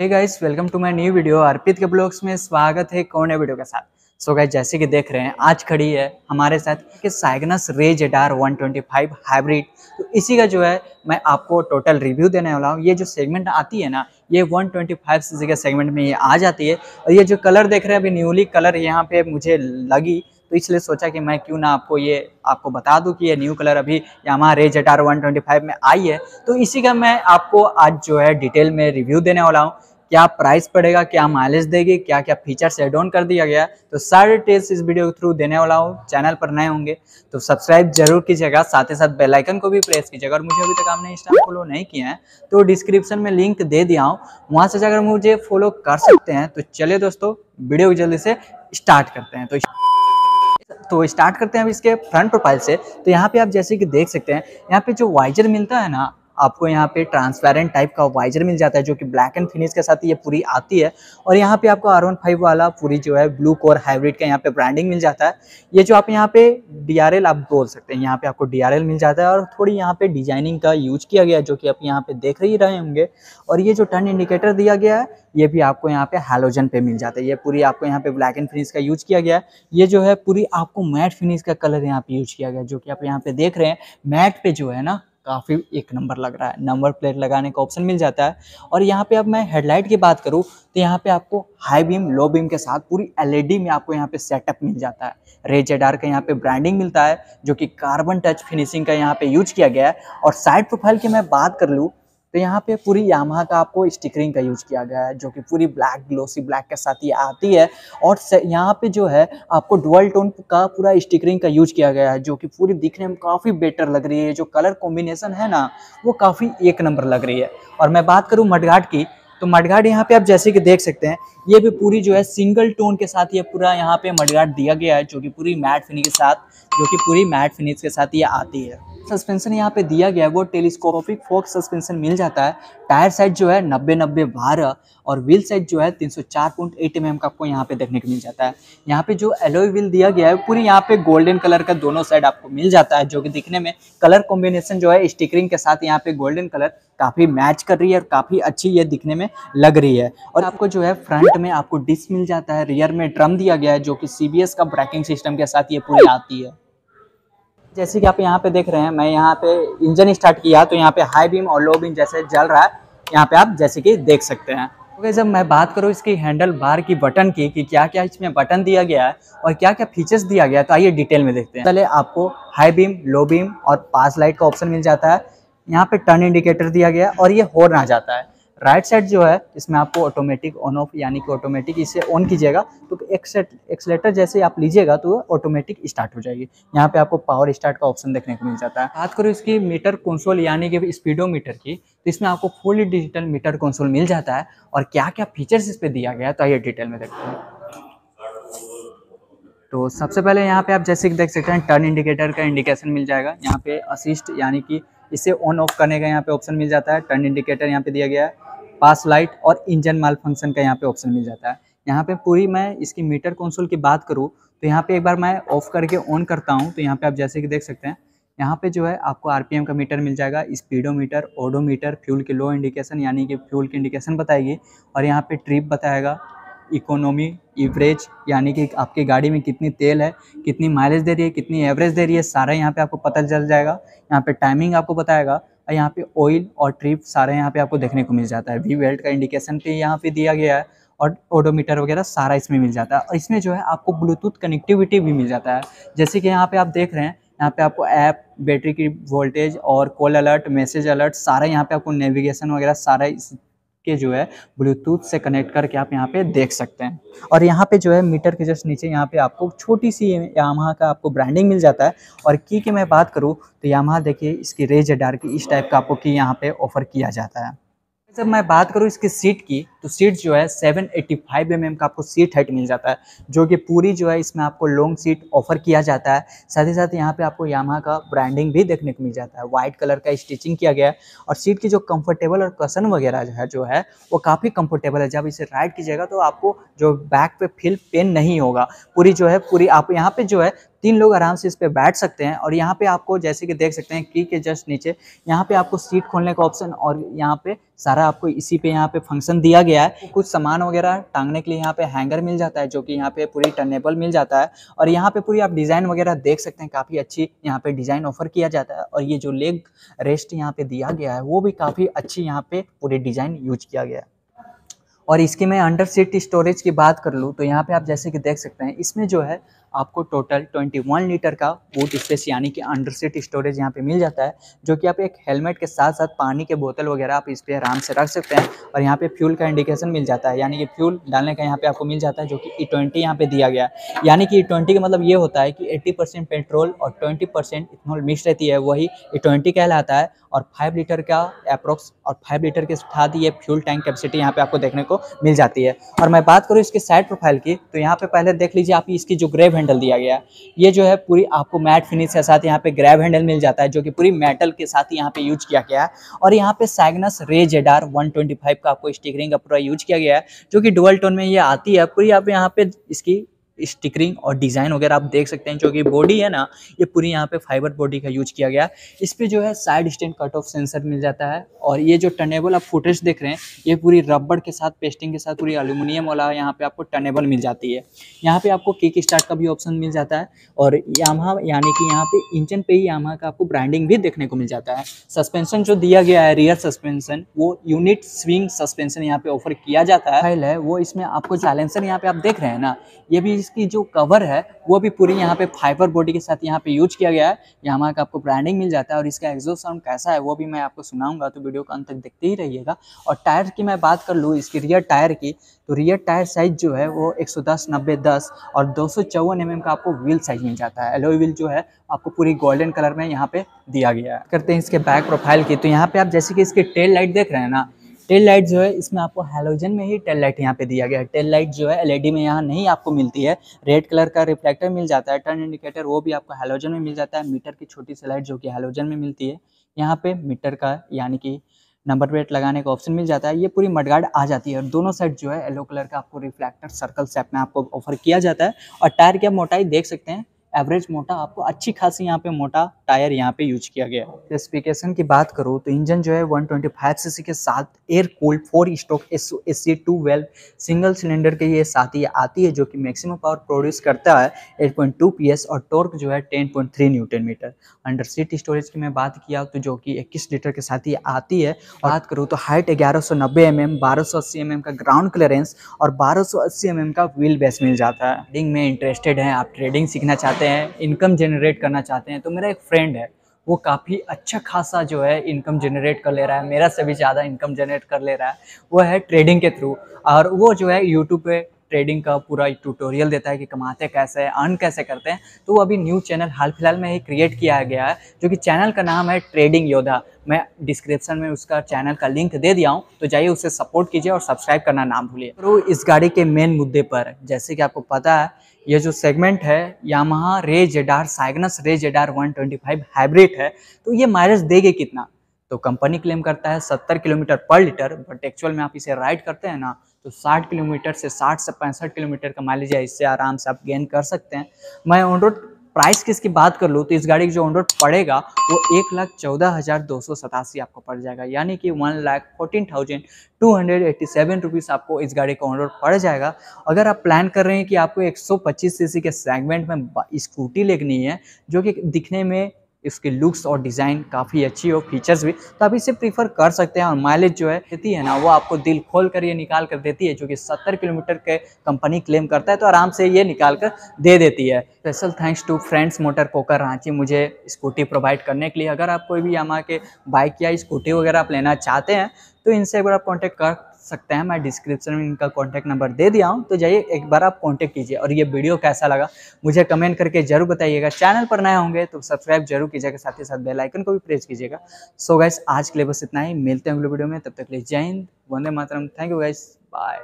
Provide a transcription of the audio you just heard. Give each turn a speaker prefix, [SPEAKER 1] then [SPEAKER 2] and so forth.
[SPEAKER 1] Hey guys welcome to my new video Arpit के blogs में स्वागत है कौन है वीडियो के साथ। सो so गाइस जैसे कि देख रहे हैं, आज खड़ी है हमारे साथ कि साइगनस रेज एडार 125 हाइब्रिड तो इसी का जो है, मैं आपको टोटल रिव्यू देने वाला हूँ। ये जो सेगमेंट आती है ना, ये 125 सीसी के सेगमेंट में ये आ जाती है। और ये जो कलर देख रहे हैं, अभी न्यूली कलर यहाँ पे मुझे लगी। तो इसलिए सोचा कि मैं क्यों ना आपको ये, आपको बता दूँ कि ये न्यू कलर अभी यामा रेज एटार 125 में आई है। तो इसी का मैं आपको आज जो है डिटेल में रिव्यू देने वाला हूँ। क्या प्राइस पड़ेगा, क्या माइलेज देगी क्या क्या फीचर्स एड ऑन कर दिया गया तो सारे डिटेल्स इस वीडियो के थ्रू देने वाला हूँ चैनल पर नए होंगे तो सब्सक्राइब ज़रूर कीजिएगा, साथ ही साथ बेलाइकन को भी प्रेस कीजिएगा, और मुझे अभी तक आपने इंस्टा फॉलो नहीं किया है तो डिस्क्रिप्शन में लिंक दे दिया हूँ, वहाँ से अगर मुझे फॉलो कर सकते हैं तो चलिए दोस्तों वीडियो को जल्दी से स्टार्ट करते हैं तो तो स्टार्ट करते हैं अब इसके फ्रंट प्रोफ़ाइल से तो यहाँ पे आप जैसे कि देख सकते हैं, यहाँ पे जो वाइजर मिलता है ना आपको यहाँ पे ट्रांसपेरेंट टाइप का वाइजर मिल जाता है जो कि ब्लैक एंड फिनिश के साथ ये पूरी आती है और यहाँ पे आपको आर वन फाइव वाला पूरी जो है ब्लू कोर हाइब्रिड का यहाँ पे ब्रांडिंग मिल जाता है ये जो आप यहाँ पे डी आप बोल सकते हैं यहाँ पे आपको DRL मिल जाता है और थोड़ी यहाँ पे डिज़ाइनिंग का यूज़ किया गया जो कि आप यहाँ पे देख ही रहे होंगे और ये जो टर्न इंडिकेटर दिया गया है ये भी आपको यहाँ पे हेलोजन पे मिल जाता है ये पूरी आपको यहाँ पे ब्लैक एंड फिनिश का यूज़ किया गया है ये जो है पूरी आपको मैट फिनिश का कलर यहाँ पे यूज़ किया गया जो कि आप यहाँ पे देख रहे हैं मैट पे जो है ना काफ़ी एक नंबर लग रहा है। नंबर प्लेट लगाने का ऑप्शन मिल जाता है। और यहाँ पे अब मैं हेडलाइट की बात करूँ तो यहाँ पे आपको हाई बीम, लो बीम के साथ पूरी एलईडी में आपको यहाँ पे सेटअप मिल जाता है। रेज एडार का यहाँ पे ब्रांडिंग मिलता है, जो कि कार्बन टच फिनिशिंग का यहाँ पे यूज़ किया गया है। और साइड प्रोफ़ाइल की मैं बात कर लूँ तो यहाँ पे पूरी यामा का आपको स्टिकरिंग का यूज़ किया गया है, जो कि पूरी ब्लैक ग्लोसी ब्लैक के साथ ये आती है। और यहाँ पे जो है, आपको डुअल टोन का पूरा स्टिकरिंग का यूज़ किया गया है, जो कि पूरी दिखने में काफ़ी बेटर लग रही है। जो कलर कॉम्बिनेशन है ना, वो काफ़ी एक नंबर लग रही है। और मैं बात करूँ मटघाट की तो मडगार्ड यहाँ पे आप जैसे कि देख सकते हैं, ये भी पूरी जो है सिंगल टोन के साथ ये पूरा यहाँ पे मडगार्ड दिया गया है, जो कि पूरी मैट फिनिश के साथ, जो कि पूरी मैट फिनिश के साथ ये आती है। सस्पेंशन यहाँ पे दिया गया है, वो टेलीस्कोपिक फोक सस्पेंशन मिल जाता है। टायर साइज़ जो है, नब्बे नब्बे बारह और व्हील साइज़ जो है, तीन सौ चार पॉइंट एट एम का आपको यहाँ पे देखने को मिल जाता है। यहाँ पे जो एलोई व्हील दिया गया है, पूरी यहाँ पे गोल्डन कलर का दोनों साइड आपको मिल जाता है, जो कि दिखने में कलर कॉम्बिनेशन जो है स्टिकरिंग के साथ यहाँ पे गोल्डन कलर काफ़ी मैच कर रही है और काफ़ी अच्छी ये दिखने में लग रही है। और आपको जो है फ्रंट में आपको डिस्क मिल जाता है रियर में ड्रम दिया गया है, जो कि सीबीएस का ब्रेकिंग सिस्टम के साथ ये पूरी आती है। जैसे कि आप यहाँ पे देख रहे हैं, मैं यहाँ पे इंजन स्टार्ट किया तो यहाँ पे हाई बीम और लो बीम जैसे जल रहा है, यहाँ पे आप जैसे कि देख सकते हैं। तो जब मैं बात करूँ इसकी हैंडल बार की बटन की, कि क्या क्या इसमें बटन दिया गया है और क्या क्या फीचर्स दिया गया है तो आइए डिटेल में देखते हैं। पहले आपको हाई बीम लो बीम और पास लाइट का ऑप्शन मिल जाता है। यहाँ पे टर्न इंडिकेटर दिया गया और ये हॉर्न आ जाता है। राइट साइड जो है, इसमें आपको ऑटोमेटिक ऑन ऑफ़ यानी कि ऑटोमेटिक इसे ऑन कीजिएगा तो एक्सलेटर जैसे आप लीजिएगा तो ऑटोमेटिक स्टार्ट हो जाएगी। यहाँ पे आपको पावर स्टार्ट का ऑप्शन देखने को मिल जाता है। बात करो इसकी मीटर कंसोल यानी कि स्पीडोमीटर की तो इसमें आपको फुली डिजिटल मीटर कंसोल मिल जाता है। और क्या क्या फीचर्स इस पर दिया गया तो आइए डिटेल में देखते हैं। तो सबसे पहले यहाँ पे आप जैसे कि देख सकते हैं टर्न इंडिकेटर का इंडिकेशन मिल जाएगा। यहाँ पे असिस्ट यानी कि इसे ऑन ऑफ़ करने का यहाँ पे ऑप्शन मिल जाता है। टर्न इंडिकेटर यहाँ पे दिया गया है। पास लाइट और इंजन माल फ़ंक्शन का यहाँ पे ऑप्शन मिल जाता है। यहाँ पे पूरी मैं इसकी मीटर कंसोल की बात करूँ तो यहाँ पे एक बार मैं ऑफ़ करके ऑन करता हूँ तो यहाँ पे आप जैसे कि देख सकते हैं यहाँ पे जो है आपको आरपीएम का मीटर मिल जाएगा स्पीडोमीटर ओडोमीटर फ्यूल की लो इंडिकेशन यानी कि फ्यूल की इंडिकेशन बताएगी और यहाँ पे ट्रिप बताएगा इकोनॉमी एवरेज यानी कि आपकी गाड़ी में कितनी तेल है कितनी माइलेज दे रही है कितनी एवरेज दे रही है सारा यहाँ पे आपको पता चल जाएगा यहाँ पे टाइमिंग आपको बताएगा और यहाँ पे ऑयल और ट्रिप सारे यहाँ पे आपको देखने को मिल जाता है वी वेल्ट का इंडिकेशन पे यहाँ पे दिया गया है और ओडोमीटर वगैरह सारा इसमें मिल जाता है। और इसमें जो है आपको ब्लूटूथ कनेक्टिविटी भी मिल जाता है। जैसे कि यहाँ पे आप देख रहे हैं, यहाँ पे आपको ऐप बैटरी की वोल्टेज और कॉल अलर्ट मैसेज अलर्ट सारा यहाँ पे आपको नेविगेशन वगैरह सारा इस के जो है ब्लूटूथ से कनेक्ट करके आप यहाँ पे देख सकते हैं। और यहाँ पे जो है मीटर के जस्ट नीचे यहाँ पे आपको छोटी सी यामाहा का आपको ब्रांडिंग मिल जाता है। और की की मैं बात करूँ तो यामाहा देखिए इसकी रेज डार की, इस टाइप का आपको की यहाँ पे ऑफ़र किया जाता है। जब मैं बात करूँ इसकी सीट की तो सीट जो है 785 एट्टी mm का आपको सीट हाइट मिल जाता है, जो कि पूरी जो है इसमें आपको लॉन्ग सीट ऑफ़र किया जाता है। साथ ही साथ यहाँ पे आपको यामा का ब्रांडिंग भी देखने को मिल जाता है। वाइट कलर का स्टिचिंग किया गया है और सीट की जो कंफर्टेबल और कसन वगैरह जो है जो है, वो काफ़ी कंफर्टेबल है। जब इसे राइड कीजिएगा तो आपको जो बैक पे फील पेन नहीं होगा। पूरी जो है, पूरी आप यहाँ पे जो है, तीन लोग आराम से इस पर बैठ सकते हैं और यहाँ पे आपको जैसे कि देख सकते हैं की के जस्ट नीचे, यहाँ पे आपको सीट खोलने का ऑप्शन और यहाँ पे सारा आपको इसी पे यहाँ पे फ़ंक्शन दिया गया है कुछ सामान वगैरह टांगने के लिए यहाँ पे हैंगर मिल जाता है जो कि यहाँ पे पूरी टर्नेबल मिल जाता है। और यहाँ पे पूरी आप डिज़ाइन वगैरह देख सकते हैं काफ़ी अच्छी यहाँ पे डिज़ाइन ऑफ़र किया जाता है। और ये जो लेग रेस्ट यहाँ पे दिया गया है वो भी काफ़ी अच्छी यहाँ पे पूरी डिज़ाइन यूज़ किया गया है। और इसकी मैं अंडर सीट स्टोरेज की बात कर लूँ तो यहाँ पे आप जैसे कि देख सकते हैं इसमें जो है आपको टोटल 21 लीटर का बूट स्पेस यानी कि अंडर सीट स्टोरेज यहाँ पे मिल जाता है, जो कि आप एक हेलमेट के साथ साथ पानी के बोतल वगैरह आप इस पर आराम से रख सकते हैं और यहाँ पे फ्यूल का इंडिकेशन मिल जाता है। यानी कि फ्यूल डालने का यहाँ पे आपको मिल जाता है, जो कि ई ट्वेंटी यहाँ पे दिया गया है। यानी कि ई ट्वेंटी का मतलब ये होता है कि एट्टी परसेंट पेट्रोल और ट्वेंटी परसेंट इथनॉल मिक्स रहती है, वही ई ट्वेंटी कहलाता है। और फाइव लीटर का अप्रोक्स और फाइव लीटर के साथ ये फ्यूल टैंक कैपेसिटी यहाँ पे आपको देखने को मिल जाती है। और मैं बात करूँ इसके साइड प्रोफ़ाइल की तो यहाँ पे पहले देख लीजिए आप इसकी जो ग्रेव हैंडल दिया गया। है ये जो है पूरी आपको मैट फिनिश के साथ यहाँ पे ग्रैब हैंडल मिल जाता है, जो कि पूरी मेटल के साथ यहाँ पे यूज़ किया गया। है और यहाँ पे सैगनस रे जेडार 125 का आपको स्टिकरिंग का पूरा यूज़ किया गया है, जो कि डुअल टोन में ये आती है। पूरी आप यहाँ पे इसकी स्टिकरिंग और डिज़ाइन वगैरह आप देख सकते हैं, जो कि बॉडी है ना, ये पूरी यहाँ पे फाइबर बॉडी का यूज़ किया गया। इस पर जो है side stand cut off sensor मिल जाता है और ये जो टर्नेबल आप फुटेज देख रहे हैं, ये पूरी रबड़ के साथ पेस्टिंग के साथ पूरी अल्यूमिनियम वाला यहाँ पे आपको टर्नेबल मिल जाती है। यहाँ पे आपको किक स्टार्ट का भी ऑप्शन मिल जाता है और यामा यानी कि यहाँ पे इंजन पे ही यामा का आपको ब्रांडिंग भी देखने को मिल जाता है। सस्पेंशन जो दिया गया है रियर सस्पेंशन वो यूनिट स्विंग सस्पेंशन यहाँ पे ऑफ़र किया जाता है। वो इसमें आपको चैलेंसर यहाँ पे आप देख रहे हैं ना, ये भी इसकी जो कवर है, वो भी पूरी यहाँ पे फाइबर बॉडी के साथ यहाँ पे यूज़ किया गया है। यहाँ का आपको ब्रांडिंग मिल जाता है और इसका एग्जो साउंड कैसा है, वो भी मैं आपको सुनाऊँगा तो वीडियो का अंत तक देखते ही रहिएगा। और टायर की मैं बात कर लूँ, इसकी रियर टायर की तो रियर टायर साइज़ जो है, वो एक सौ दस, नब्बे दस और दो सौ चौवन एम एम का आपको व्हील साइज़ मिल जाता है। एलोई व्हील जो है, आपको पूरी गोल्डन कलर में यहाँ पे दिया गया है। करते हैं इसके बैक प्रोफ़ाइल की तो यहाँ पे आप जैसे कि इसकी टेल लाइट देख रहे हैं ना टेल लाइट जो है, इसमें आपको हेलोजन में ही टेल लाइट यहाँ पे दिया गया है। टेल लाइट जो है एलईडी में यहाँ नहीं आपको मिलती है। रेड कलर का रिफ्लेक्टर मिल जाता है टर्न इंडिकेटर वो भी आपको हेलोजन में मिल जाता है। मीटर की छोटी सी लाइट जो कि हेलोजन में मिलती है, यहाँ पे मीटर का यानी कि नंबर प्लेट लगाने का ऑप्शन मिल जाता है। ये पूरी मडगार्ड आ जाती है और दोनों साइड जो है येलो कलर का आपको रिफ्लेक्टर सर्कल सेप में आपको ऑफ़र किया जाता है। और टायर की आप मोटाई देख सकते हैं एवरेज मोटा आपको अच्छी खासी यहाँ पे मोटा टायर यहाँ पे यूज़ किया गया है। स्पेसिफिकेशन की बात करूँ तो इंजन जो है 125 सीसी के साथ air cooled four stroke S C two valve single cylinder के ये साथ ही आती है जो कि मैक्सिमम पावर प्रोड्यूस करता है 8.2 पीएस और टॉर्क जो है 10.3 newton metre under seat storage की मैं बात किया तो जो कि 21 लीटर के साथ ही आती है। बात करूँ तो हाइट ग्यारह सौ नब्बे एम अस्सी एम एम का ग्राउंड क्लियरेंस और बारह सौ एम का व्हील बेस मिल जाता है। ट्रेडिंग में इंटरेस्टेड है आप ट्रेडिंग सीखना चाहते हैं इनकम जनरेट करना चाहते हैं तो मेरा एक फ्रेंड है, वो काफ़ी अच्छा खासा जो है इनकम जनरेट कर ले रहा है, मेरा से भी ज़्यादा इनकम जनरेट कर ले रहा है, वो है ट्रेडिंग के थ्रू और वो जो है यूट्यूब पे ट्रेडिंग का पूरा ट्यूटोरियल देता है कि कमाते कैसे हैं अर्न कैसे करते हैं। तो वो अभी न्यू चैनल हाल फ़िलहाल में ही क्रिएट किया गया है, जो कि चैनल का नाम है ट्रेडिंग योद्धा मैं डिस्क्रिप्शन में उसका चैनल का लिंक दे दिया हूँ तो जाइए उसे सपोर्ट कीजिए और सब्सक्राइब करना ना भूलिए। तो इस गाड़ी के मेन मुद्दे पर, जैसे कि आपको पता है, ये जो सेगमेंट है यामाहा रे जेडार साइगनस रे जेडार 125 हाइब्रिड है तो ये माइलेज देगी कितना? तो कंपनी क्लेम करता है 70 किलोमीटर पर लीटर बट एक्चुअल में आप इसे राइड करते हैं ना तो 60 किलोमीटर से 60 से पैंसठ किलोमीटर का माइलेज है, इससे आराम से आप गेन कर सकते हैं। मैं ऑन रोड प्राइस की इसकी बात कर लूँ तो इस गाड़ी की जो ऑन रोड पड़ेगा, वो एक लाख चौदह हज़ार दो सौ सतासी आपको पड़ जाएगा। यानी कि one lakh fourteen thousand two hundred eighty seven rupees आपको इस गाड़ी का ऑन रोड पड़ जाएगा। अगर आप प्लान कर रहे हैं कि आपको एक सौ पच्चीस सी के सेगमेंट में स्कूटी लेनी है, जो कि दिखने में इसके लुक्स और डिज़ाइन काफ़ी अच्छी हो फीचर्स भी तो आप इसे प्रीफर कर सकते हैं और माइलेज जो है, देती है ना, वो आपको दिल खोल कर ये निकाल कर देती है, जो कि 70 किलोमीटर के कंपनी क्लेम करता है तो आराम से ये निकाल कर दे देती है। Special thanks to friends motor Kokar Ranchi मुझे स्कूटी प्रोवाइड करने के लिए। अगर आप कोई भी यामा के बाइक या स्कूटी वगैरह आप लेना चाहते हैं तो इनसे अगर आप कॉन्टेक्ट कर सकते हैं। मैं डिस्क्रिप्शन में इनका कॉन्टैक्ट नंबर दे दिया हूँ। तो जाइए, एक बार आप कॉन्टैक्ट कीजिए। और ये वीडियो कैसा लगा, मुझे कमेंट करके ज़रूर बताइएगा। चैनल पर नए होंगे तो सब्सक्राइब ज़रूर कीजिएगा। साथ ही साथ बेलाइकन को भी प्रेस कीजिएगा। सो गाइस आज के लिए बस इतना ही। मिलते हैं अगले वीडियो में। तब तक लिए जय हिंद, वंदे मातरम। Thank you guys bye